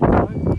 Hello.